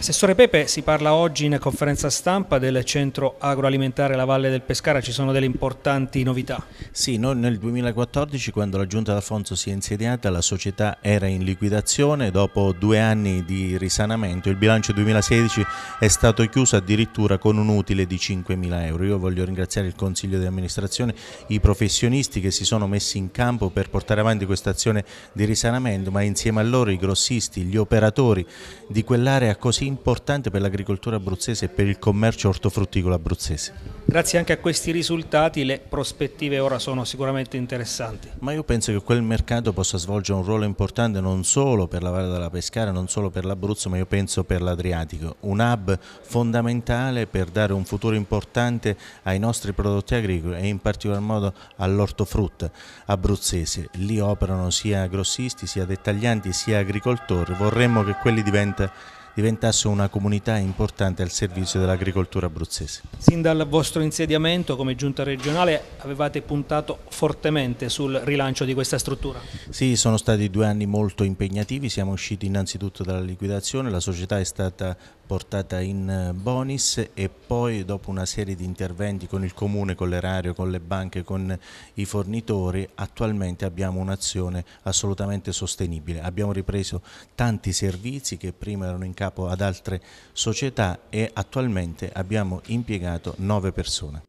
Assessore Pepe, si parla oggi in conferenza stampa del centro agroalimentare La Valle del Pescara, ci sono delle importanti novità? Sì, noi nel 2014 quando la Giunta d'Alfonso si è insediata la società era in liquidazione, dopo due anni di risanamento il bilancio 2016 è stato chiuso addirittura con un utile di 5.000 euro. Io voglio ringraziare il Consiglio di amministrazione, i professionisti che si sono messi in campo per portare avanti questa azione di risanamento, ma insieme a loro i grossisti, gli operatori di quell'area così importante per l'agricoltura abruzzese e per il commercio ortofrutticolo abruzzese. Grazie anche a questi risultati le prospettive ora sono sicuramente interessanti. Ma io penso che quel mercato possa svolgere un ruolo importante non solo per la Valle della Pescara, non solo per l'Abruzzo, ma io penso per l'Adriatico. Un hub fondamentale per dare un futuro importante ai nostri prodotti agricoli e in particolar modo all'ortofrutta abruzzese. Lì operano sia grossisti, sia dettaglianti, sia agricoltori. Vorremmo che quelli diventino diventasse una comunità importante al servizio dell'agricoltura abruzzese. Sin dal vostro insediamento come giunta regionale avevate puntato fortemente sul rilancio di questa struttura? Sì, sono stati due anni molto impegnativi, siamo usciti innanzitutto dalla liquidazione, la società è stata portata in eh, bonis e poi dopo una serie di interventi con il comune, con l'erario, con le banche, con i fornitori, attualmente abbiamo un'azione assolutamente sostenibile. Abbiamo ripreso tanti servizi che prima erano in capo ad altre società e attualmente abbiamo impiegato nove persone.